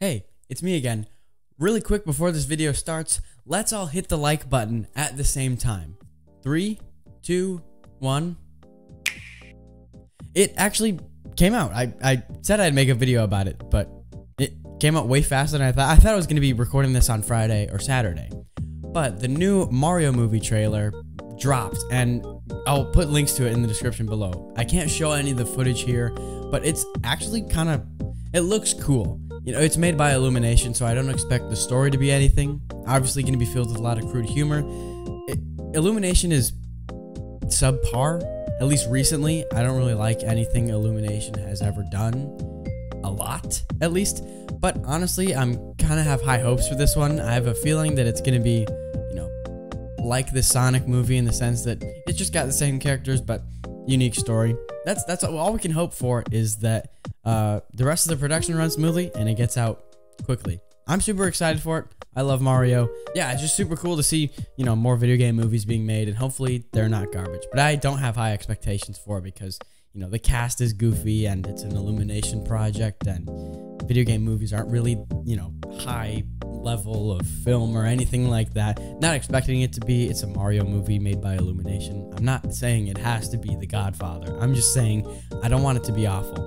Hey, it's me again. Really quick before this video starts, let's all hit the like button at the same time. Three, two, one. It actually came out. I, I said I'd make a video about it, but it came out way faster than I thought. I thought I was going to be recording this on Friday or Saturday. But the new Mario movie trailer dropped, and I'll put links to it in the description below. I can't show any of the footage here, but it's actually kind of, it looks cool. You know, it's made by Illumination, so I don't expect the story to be anything. Obviously, going to be filled with a lot of crude humor. It, Illumination is subpar, at least recently. I don't really like anything Illumination has ever done. A lot, at least. But honestly, I'm kind of have high hopes for this one. I have a feeling that it's going to be, you know, like the Sonic movie in the sense that it's just got the same characters but unique story. That's that's all we can hope for is that uh, the rest of the production runs smoothly and it gets out quickly. I'm super excited for it. I love Mario. Yeah, it's just super cool to see, you know, more video game movies being made and hopefully they're not garbage. But I don't have high expectations for it because, you know, the cast is goofy and it's an Illumination project and video game movies aren't really, you know, high level of film or anything like that. Not expecting it to be. It's a Mario movie made by Illumination. I'm not saying it has to be The Godfather. I'm just saying I don't want it to be awful.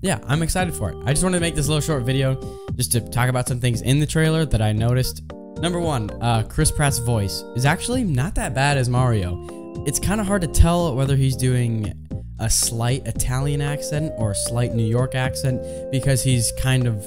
Yeah, I'm excited for it. I just wanted to make this little short video just to talk about some things in the trailer that I noticed. Number one, uh, Chris Pratt's voice is actually not that bad as Mario. It's kind of hard to tell whether he's doing a slight Italian accent or a slight New York accent because he's kind of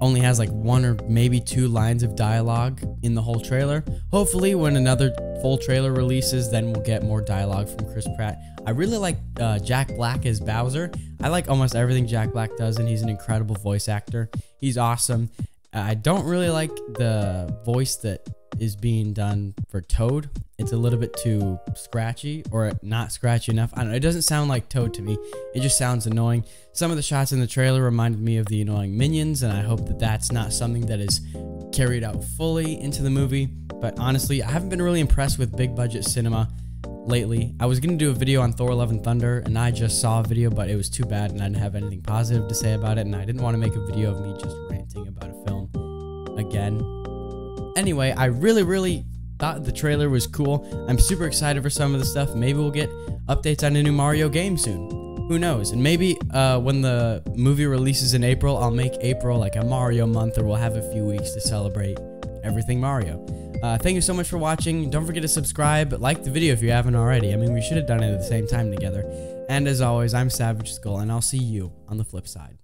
only has like one or maybe two lines of dialogue in the whole trailer. Hopefully, when another full trailer releases, then we'll get more dialogue from Chris Pratt. I really like uh, Jack Black as Bowser. I like almost everything Jack Black does, and he's an incredible voice actor. He's awesome. I don't really like the voice that is being done for Toad. It's a little bit too scratchy or not scratchy enough. I don't know. It doesn't sound like Toad to me. It just sounds annoying. Some of the shots in the trailer reminded me of the annoying Minions, and I hope that that's not something that is carried out fully into the movie. But honestly, I haven't been really impressed with big budget cinema lately. I was going to do a video on Thor Love and Thunder, and I just saw a video, but it was too bad, and I didn't have anything positive to say about it, and I didn't want to make a video of me just ranting about a film again. Anyway, I really, really thought the trailer was cool. I'm super excited for some of the stuff. Maybe we'll get updates on a new Mario game soon. Who knows? And maybe uh, when the movie releases in April, I'll make April like a Mario month, or we'll have a few weeks to celebrate everything Mario. Uh, thank you so much for watching. Don't forget to subscribe. Like the video if you haven't already. I mean, we should have done it at the same time together. And as always, I'm Savage Skull, and I'll see you on the flip side.